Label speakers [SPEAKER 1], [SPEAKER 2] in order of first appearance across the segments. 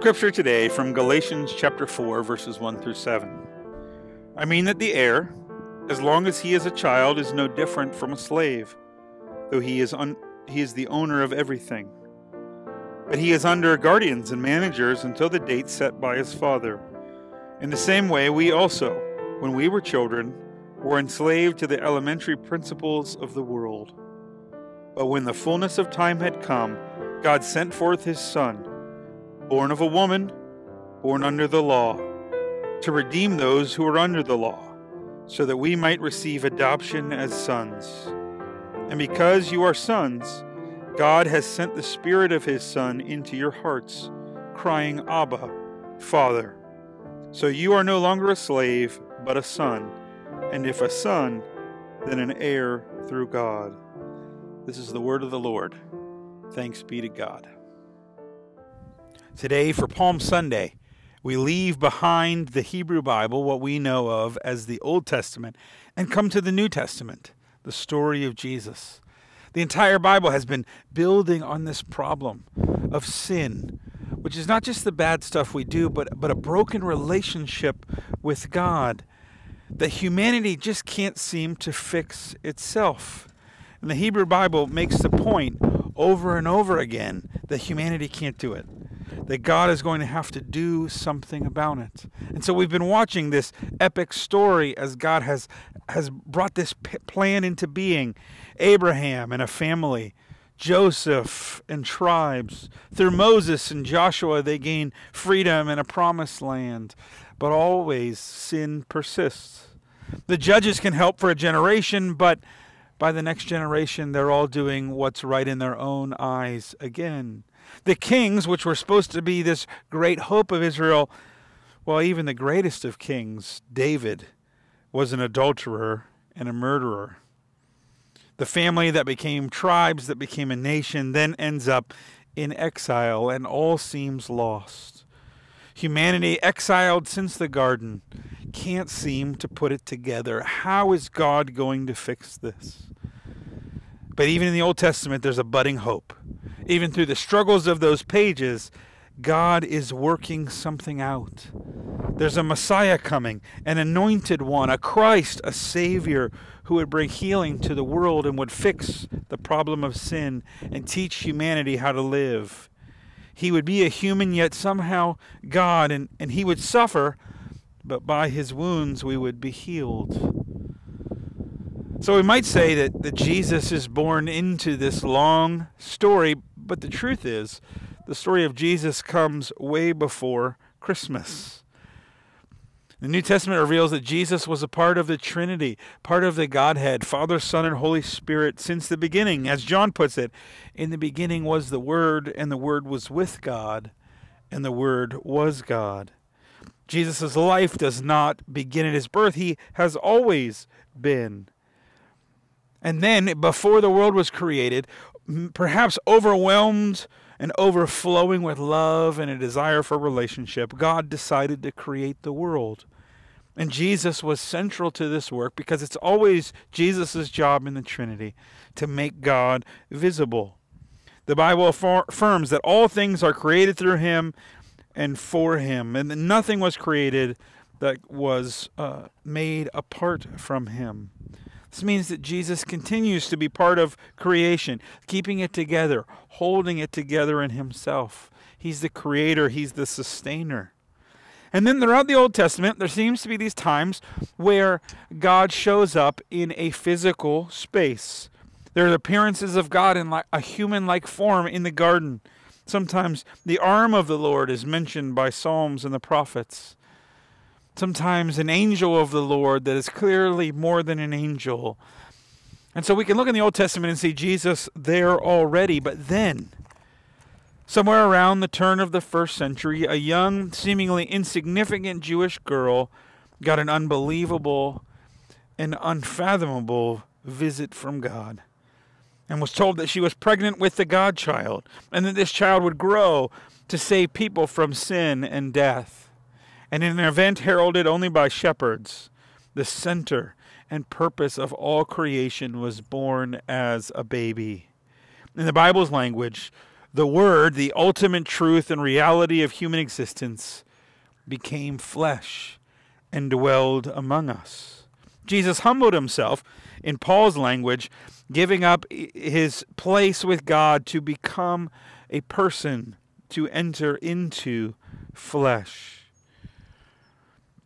[SPEAKER 1] Scripture today from Galatians chapter 4, verses 1 through 7. I mean that the heir, as long as he is a child, is no different from a slave, though he is, un- he is the owner of everything. But he is under guardians and managers until the date set by his father. In the same way, we also, when we were children, were enslaved to the elementary principles of the world. But when the fullness of time had come, God sent forth his Son born of a woman, born under the law, to redeem those who are under the law, so that we might receive adoption as sons. And because you are sons, God has sent the Spirit of His Son into your hearts, crying, Abba, Father. So you are no longer a slave, but a son, and if a son, then an heir through God. This is the word of the Lord. Thanks be to God. Today, for Palm Sunday, we leave behind the Hebrew Bible, what we know of as the Old Testament, and come to the New Testament, the story of Jesus. The entire Bible has been building on this problem of sin, which is not just the bad stuff we do, but, but a broken relationship with God that humanity just can't seem to fix itself. And the Hebrew Bible makes the point over and over again that humanity can't do it that God is going to have to do something about it. And so we've been watching this epic story as God has has brought this plan into being. Abraham and a family, Joseph and tribes. Through Moses and Joshua they gain freedom and a promised land, but always sin persists. The judges can help for a generation, but by the next generation, they're all doing what's right in their own eyes again. The kings, which were supposed to be this great hope of Israel, well, even the greatest of kings, David, was an adulterer and a murderer. The family that became tribes, that became a nation, then ends up in exile, and all seems lost. Humanity, exiled since the garden, can't seem to put it together. How is God going to fix this? But even in the Old Testament, there's a budding hope even through the struggles of those pages, God is working something out. There's a Messiah coming, an anointed one, a Christ, a Savior who would bring healing to the world and would fix the problem of sin and teach humanity how to live. He would be a human, yet somehow God, and, and he would suffer, but by his wounds we would be healed. So we might say that, that Jesus is born into this long story, but the truth is, the story of Jesus comes way before Christmas. The New Testament reveals that Jesus was a part of the Trinity, part of the Godhead, Father, Son, and Holy Spirit since the beginning. As John puts it, in the beginning was the Word, and the Word was with God, and the Word was God. Jesus' life does not begin at his birth, he has always been. And then, before the world was created, perhaps overwhelmed and overflowing with love and a desire for relationship, God decided to create the world. And Jesus was central to this work because it's always Jesus' job in the Trinity to make God visible. The Bible affirms that all things are created through him and for him, and that nothing was created that was uh, made apart from him. This means that Jesus continues to be part of creation, keeping it together, holding it together in himself. He's the creator, he's the sustainer. And then throughout the Old Testament, there seems to be these times where God shows up in a physical space. There are appearances of God in a human like form in the garden. Sometimes the arm of the Lord is mentioned by Psalms and the prophets sometimes an angel of the Lord that is clearly more than an angel. And so we can look in the Old Testament and see Jesus there already, but then, somewhere around the turn of the first century, a young, seemingly insignificant Jewish girl got an unbelievable and unfathomable visit from God and was told that she was pregnant with the God child and that this child would grow to save people from sin and death and in an event heralded only by shepherds, the center and purpose of all creation was born as a baby. In the Bible's language, the Word, the ultimate truth and reality of human existence, became flesh and dwelled among us. Jesus humbled himself, in Paul's language, giving up his place with God to become a person, to enter into flesh.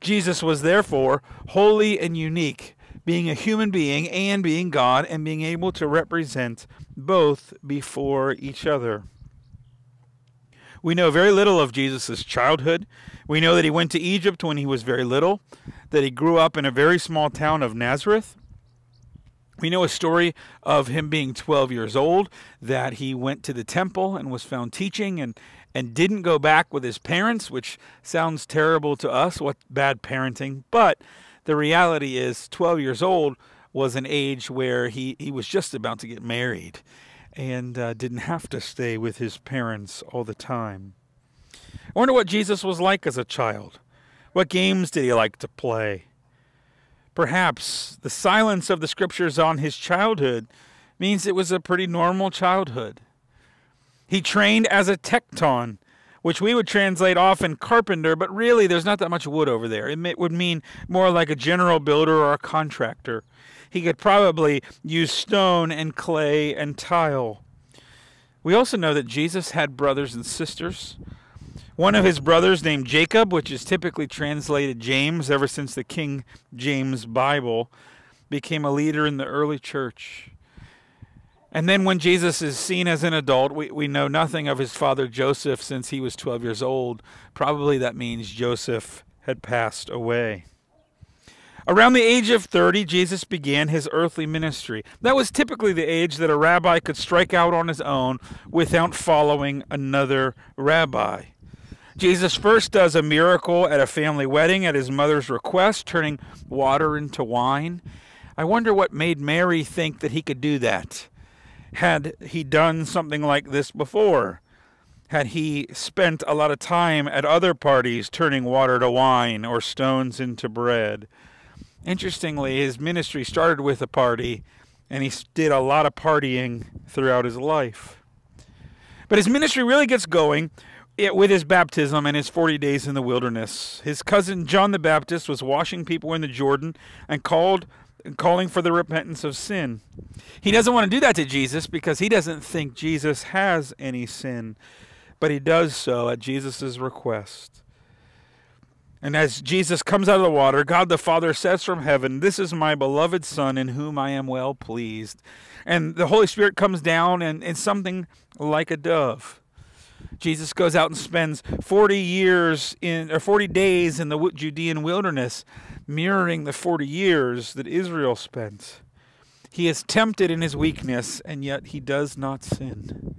[SPEAKER 1] Jesus was therefore holy and unique, being a human being and being God, and being able to represent both before each other. We know very little of Jesus' childhood. We know that he went to Egypt when he was very little, that he grew up in a very small town of Nazareth. We know a story of him being 12 years old, that he went to the temple and was found teaching and, and didn't go back with his parents, which sounds terrible to us. What bad parenting. But the reality is, 12 years old was an age where he, he was just about to get married and uh, didn't have to stay with his parents all the time. I wonder what Jesus was like as a child. What games did he like to play? Perhaps the silence of the scriptures on his childhood means it was a pretty normal childhood. He trained as a tekton, which we would translate often carpenter, but really there's not that much wood over there. It would mean more like a general builder or a contractor. He could probably use stone and clay and tile. We also know that Jesus had brothers and sisters. One of his brothers, named Jacob, which is typically translated James ever since the King James Bible, became a leader in the early church. And then when Jesus is seen as an adult, we, we know nothing of his father Joseph since he was 12 years old. Probably that means Joseph had passed away. Around the age of 30, Jesus began his earthly ministry. That was typically the age that a rabbi could strike out on his own without following another rabbi. Jesus first does a miracle at a family wedding at his mother's request, turning water into wine. I wonder what made Mary think that he could do that. Had he done something like this before? Had he spent a lot of time at other parties turning water to wine or stones into bread? Interestingly, his ministry started with a party, and he did a lot of partying throughout his life. But his ministry really gets going eh, with his baptism and his 40 days in the wilderness. His cousin John the Baptist was washing people in the Jordan and called calling for the repentance of sin. He doesn't want to do that to Jesus because he doesn't think Jesus has any sin, but he does so at Jesus' request. And as Jesus comes out of the water, God the Father says from heaven, This is my beloved Son in whom I am well pleased. And the Holy Spirit comes down and it's something like a dove. Jesus goes out and spends 40 years in or 40 days in the Judean wilderness, mirroring the 40 years that Israel spent. He is tempted in his weakness, and yet he does not sin.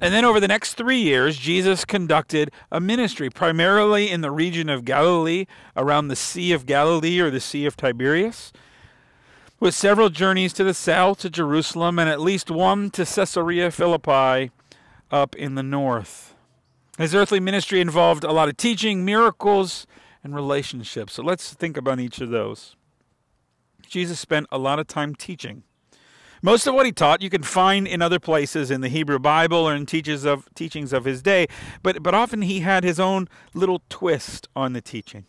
[SPEAKER 1] And then over the next three years, Jesus conducted a ministry primarily in the region of Galilee, around the Sea of Galilee or the Sea of Tiberias, with several journeys to the south to Jerusalem and at least one to Caesarea Philippi up in the north. His earthly ministry involved a lot of teaching, miracles, and relationships. So let's think about each of those. Jesus spent a lot of time teaching. Most of what he taught you can find in other places in the Hebrew Bible or in teaches of, teachings of his day, but, but often he had his own little twist on the teaching.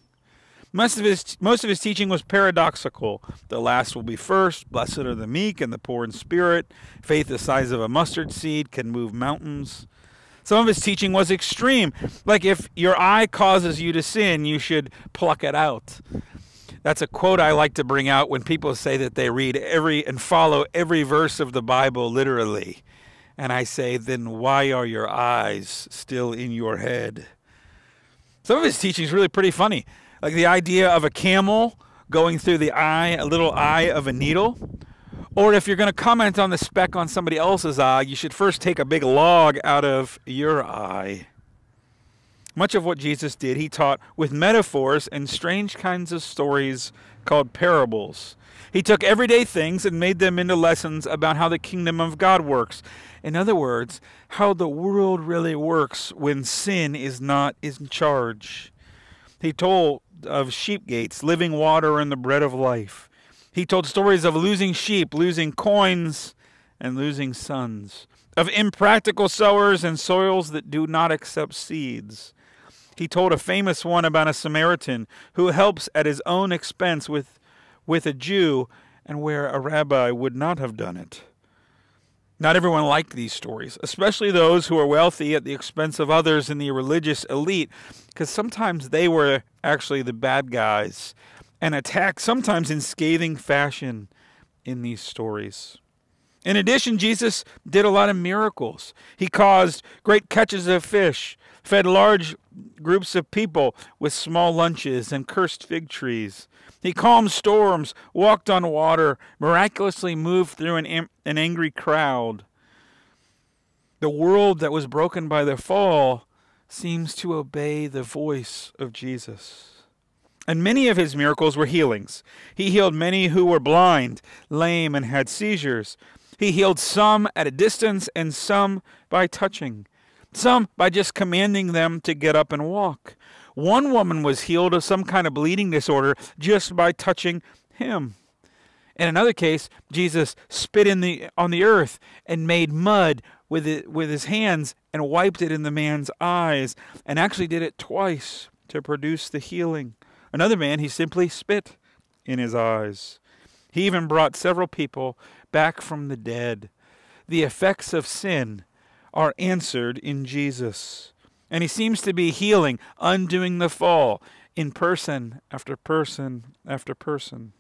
[SPEAKER 1] Most of, his, most of his teaching was paradoxical. The last will be first. Blessed are the meek and the poor in spirit. Faith the size of a mustard seed can move mountains. Some of his teaching was extreme. Like if your eye causes you to sin, you should pluck it out. That's a quote I like to bring out when people say that they read every and follow every verse of the Bible literally. And I say, then why are your eyes still in your head? Some of his teaching is really pretty funny. Like the idea of a camel going through the eye, a little eye of a needle. Or if you're going to comment on the speck on somebody else's eye, you should first take a big log out of your eye. Much of what Jesus did, he taught with metaphors and strange kinds of stories called parables. He took everyday things and made them into lessons about how the kingdom of God works. In other words, how the world really works when sin is not in charge. He told of sheep gates, living water, and the bread of life. He told stories of losing sheep, losing coins, and losing sons of impractical sowers and soils that do not accept seeds. He told a famous one about a Samaritan who helps at his own expense with, with a Jew and where a rabbi would not have done it. Not everyone liked these stories, especially those who were wealthy at the expense of others in the religious elite, because sometimes they were actually the bad guys and attacked sometimes in scathing fashion in these stories. In addition, Jesus did a lot of miracles. He caused great catches of fish, fed large groups of people with small lunches, and cursed fig trees. He calmed storms, walked on water, miraculously moved through an, an angry crowd. The world that was broken by the fall seems to obey the voice of Jesus. And many of his miracles were healings. He healed many who were blind, lame, and had seizures. He healed some at a distance and some by touching, some by just commanding them to get up and walk. One woman was healed of some kind of bleeding disorder just by touching him. In another case, Jesus spit in the on the earth and made mud with it with his hands and wiped it in the man's eyes and actually did it twice to produce the healing. Another man, he simply spit in his eyes. He even brought several people back from the dead. The effects of sin are answered in Jesus. And he seems to be healing, undoing the fall in person after person after person.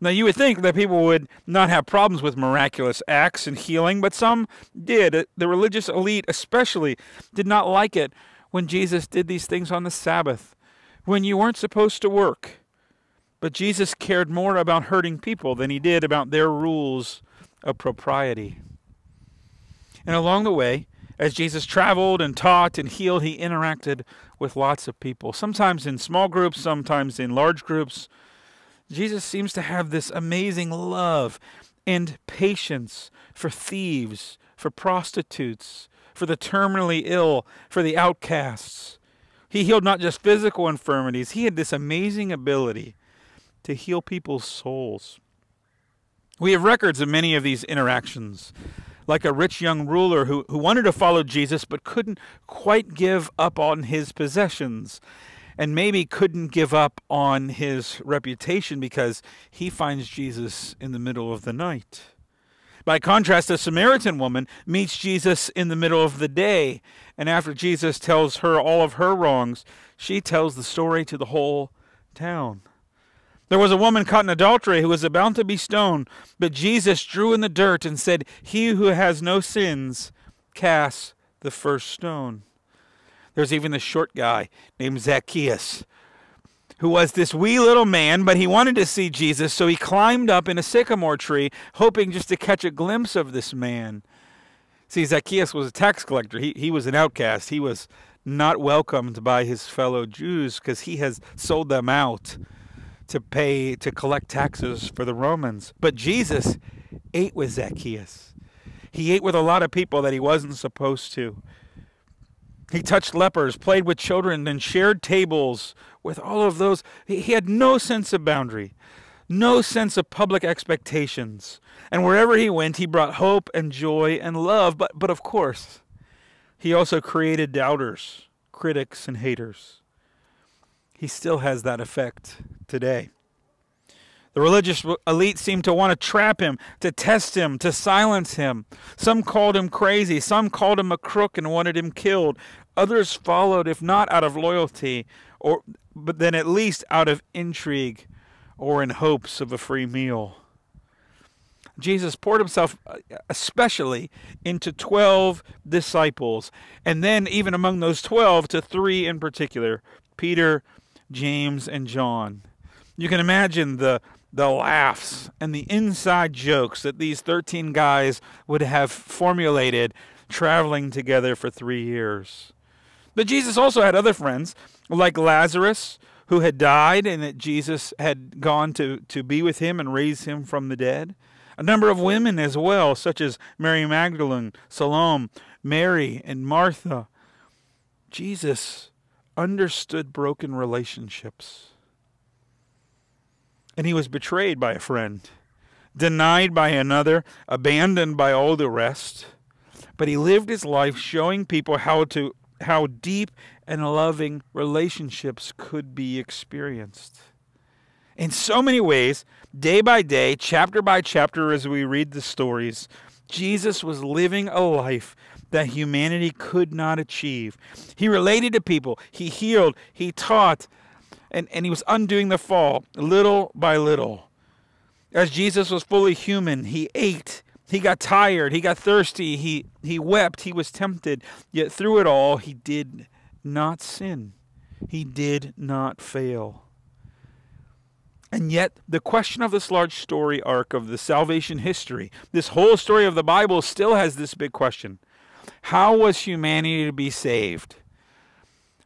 [SPEAKER 1] Now, you would think that people would not have problems with miraculous acts and healing, but some did. The religious elite, especially, did not like it when Jesus did these things on the Sabbath, when you weren't supposed to work. But Jesus cared more about hurting people than he did about their rules of propriety. And along the way, as Jesus traveled and taught and healed, he interacted with lots of people, sometimes in small groups, sometimes in large groups. Jesus seems to have this amazing love and patience for thieves, for prostitutes, for the terminally ill, for the outcasts. He healed not just physical infirmities, he had this amazing ability to heal people's souls. We have records of many of these interactions, like a rich young ruler who, who wanted to follow Jesus but couldn't quite give up on his possessions, and maybe couldn't give up on his reputation because he finds Jesus in the middle of the night. By contrast, a Samaritan woman meets Jesus in the middle of the day, and after Jesus tells her all of her wrongs, she tells the story to the whole town. There was a woman caught in adultery who was about to be stoned, but Jesus drew in the dirt and said, He who has no sins, cast the first stone. There's even the short guy named Zacchaeus, who was this wee little man, but he wanted to see Jesus, so he climbed up in a sycamore tree, hoping just to catch a glimpse of this man. See, Zacchaeus was a tax collector. He, he was an outcast. He was not welcomed by his fellow Jews because he has sold them out to pay to collect taxes for the Romans. But Jesus ate with Zacchaeus. He ate with a lot of people that he wasn't supposed to. He touched lepers, played with children, and shared tables with all of those. He had no sense of boundary, no sense of public expectations. And wherever he went, he brought hope and joy and love. But, but of course, he also created doubters, critics, and haters he still has that effect today. The religious elite seemed to want to trap him, to test him, to silence him. Some called him crazy, some called him a crook and wanted him killed. Others followed, if not out of loyalty, or but then at least out of intrigue or in hopes of a free meal. Jesus poured himself uh, especially into 12 disciples, and then even among those 12 to three in particular Peter, James, and John. You can imagine the the laughs and the inside jokes that these 13 guys would have formulated traveling together for 3 years. But Jesus also had other friends like Lazarus who had died and that Jesus had gone to, to be with him and raise him from the dead. A number of women as well, such as Mary Magdalene, Salome, Mary, and Martha. Jesus understood broken relationships. And he was betrayed by a friend, denied by another, abandoned by all the rest. but he lived his life showing people how to how deep and loving relationships could be experienced. In so many ways, day by day, chapter by chapter, as we read the stories, Jesus was living a life that humanity could not achieve. He related to people, he healed, he taught, and, and he was undoing the fall little by little. As Jesus was fully human, he ate, he got tired, he got thirsty, he, he wept, he was tempted, yet through it all, he did not sin. He did not fail. And yet, the question of this large story arc of the salvation history, this whole story of the Bible, still has this big question How was humanity to be saved?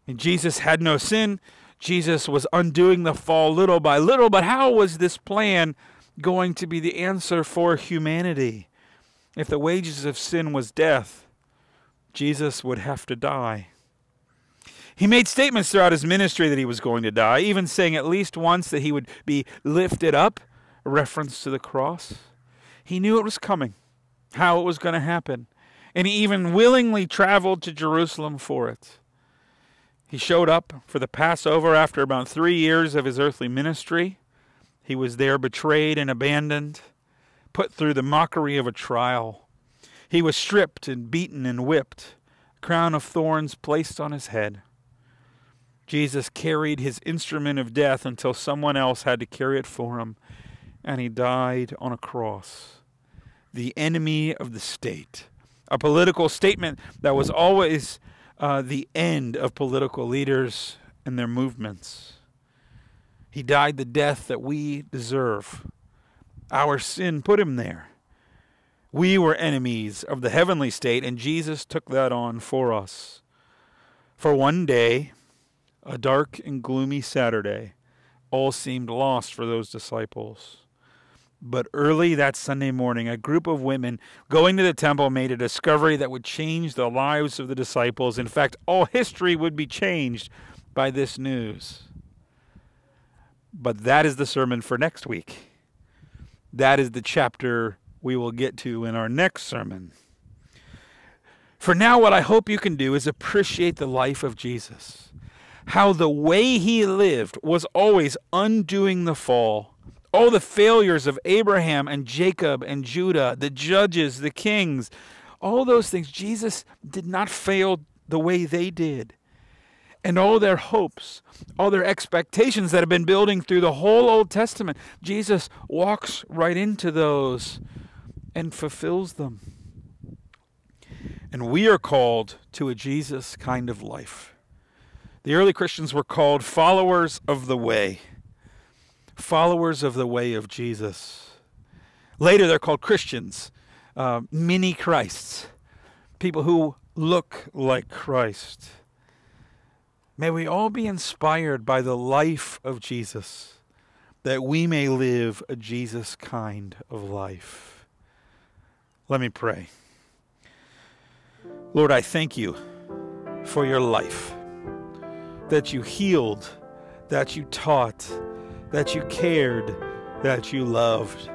[SPEAKER 1] And Jesus had no sin. Jesus was undoing the fall little by little, but how was this plan going to be the answer for humanity? If the wages of sin was death, Jesus would have to die. He made statements throughout his ministry that he was going to die, even saying at least once that he would be lifted up, a reference to the cross. He knew it was coming, how it was going to happen, and he even willingly traveled to Jerusalem for it. He showed up for the Passover after about three years of his earthly ministry. He was there betrayed and abandoned, put through the mockery of a trial. He was stripped and beaten and whipped, a crown of thorns placed on his head. Jesus carried his instrument of death until someone else had to carry it for him, and he died on a cross. The enemy of the state. A political statement that was always uh, the end of political leaders and their movements. He died the death that we deserve. Our sin put him there. We were enemies of the heavenly state, and Jesus took that on for us. For one day, a dark and gloomy Saturday. All seemed lost for those disciples. But early that Sunday morning, a group of women going to the temple made a discovery that would change the lives of the disciples. In fact, all history would be changed by this news. But that is the sermon for next week. That is the chapter we will get to in our next sermon. For now, what I hope you can do is appreciate the life of Jesus how the way he lived was always undoing the fall. All the failures of Abraham and Jacob and Judah, the judges, the kings, all those things, Jesus did not fail the way they did. And all their hopes, all their expectations that have been building through the whole Old Testament, Jesus walks right into those and fulfills them. And we are called to a Jesus kind of life. The early Christians were called followers of the way, followers of the way of Jesus. Later, they're called Christians, uh, mini Christs, people who look like Christ. May we all be inspired by the life of Jesus, that we may live a Jesus kind of life. Let me pray. Lord, I thank you for your life that you healed, that you taught, that you cared, that you loved.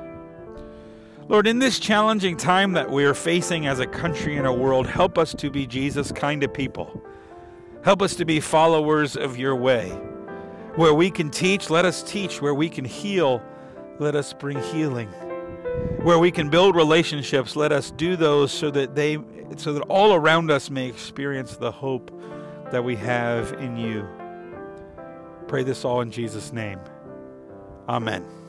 [SPEAKER 1] Lord, in this challenging time that we are facing as a country and a world, help us to be Jesus kind of people. Help us to be followers of your way. Where we can teach, let us teach. Where we can heal, let us bring healing. Where we can build relationships, let us do those so that they so that all around us may experience the hope that we have in you. Pray this all in Jesus' name. Amen.